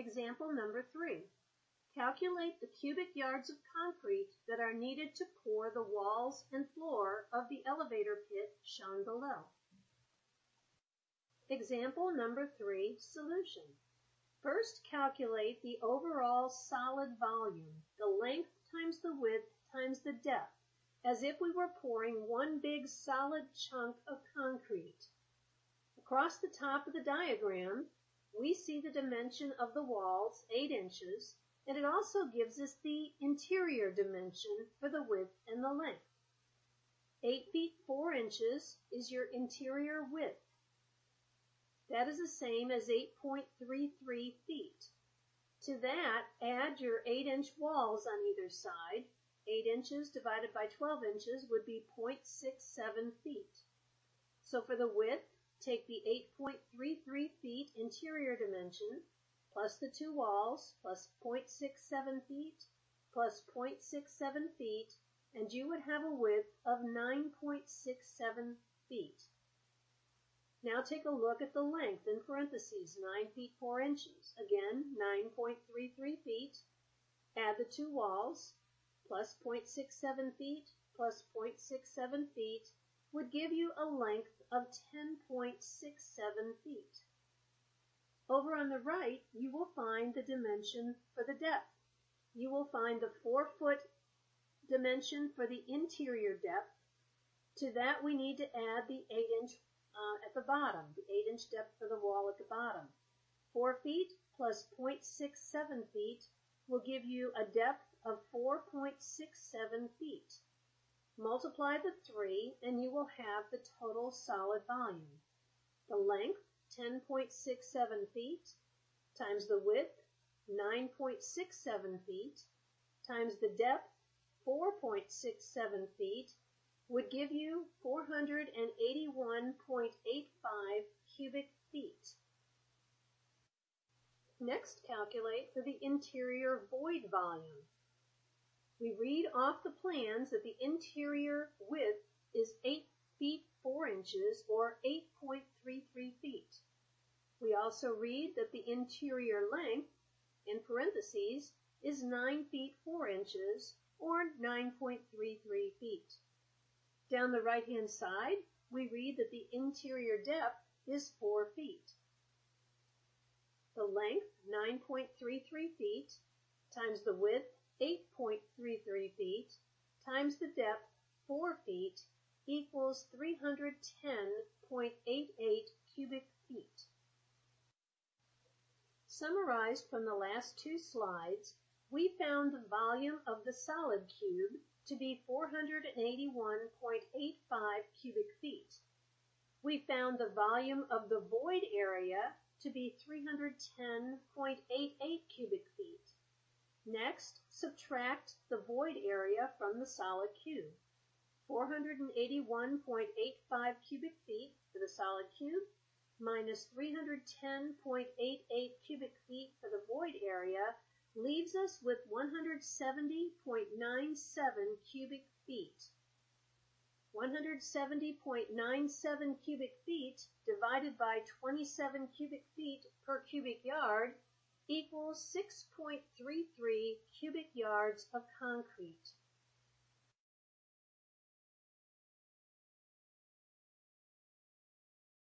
Example number three. Calculate the cubic yards of concrete that are needed to pour the walls and floor of the elevator pit shown below. Example number three, solution. First, calculate the overall solid volume, the length times the width times the depth, as if we were pouring one big solid chunk of concrete. Across the top of the diagram, we see the dimension of the walls, 8 inches, and it also gives us the interior dimension for the width and the length. 8 feet 4 inches is your interior width. That is the same as 8.33 feet. To that, add your 8 inch walls on either side. 8 inches divided by 12 inches would be 0.67 feet. So for the width, take the 8.33 feet interior dimension plus the two walls plus 0.67 feet plus 0.67 feet and you would have a width of 9.67 feet. Now take a look at the length in parentheses, 9 feet 4 inches. Again, 9.33 feet. Add the two walls, plus 0.67 feet, plus 0.67 feet, would give you a length of 10.67 feet. Over on the right, you will find the dimension for the depth. You will find the 4 foot dimension for the interior depth. To that, we need to add the 8 inch uh, at the bottom, the 8 inch depth for the wall at the bottom. 4 feet plus 0.67 feet will give you a depth of 4.67 feet. Multiply the 3 and you will have the total solid volume. The length, 10.67 feet, times the width, 9.67 feet, times the depth, 4.67 feet, would give you 481.85 cubic feet. Next, calculate for the interior void volume. We read off the plans that the interior width is 8 feet 4 inches or 8.33 feet. We also read that the interior length, in parentheses, is 9 feet 4 inches or 9.33 feet. Down the right-hand side, we read that the interior depth is 4 feet. The length, 9.33 feet, times the width, 8.33 feet, times the depth, 4 feet, equals 310.88 cubic feet. Summarized from the last two slides, we found the volume of the solid cube to be 481.85 cubic feet. We found the volume of the void area to be 310.88 cubic feet. Next, subtract the void area from the solid cube. 481.85 cubic feet for the solid cube minus 310.88 cubic feet for the void area leaves us with 170.97 cubic feet. 170.97 cubic feet divided by 27 cubic feet per cubic yard equals 6.33 cubic yards of concrete.